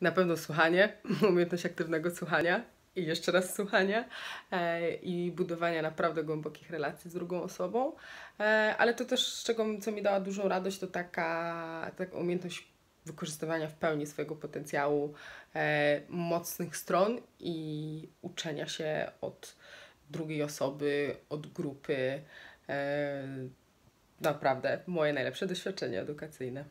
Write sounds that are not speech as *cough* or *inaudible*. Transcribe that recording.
Na pewno słuchanie, *laughs* umiejętność aktywnego słuchania i jeszcze raz słuchania e, i budowania naprawdę głębokich relacji z drugą osobą. E, ale to też, z czego, co mi dała dużą radość, to taka, taka umiejętność wykorzystywania w pełni swojego potencjału, e, mocnych stron i uczenia się od drugiej osoby, od grupy. E, naprawdę moje najlepsze doświadczenie edukacyjne.